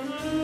Mm-hmm.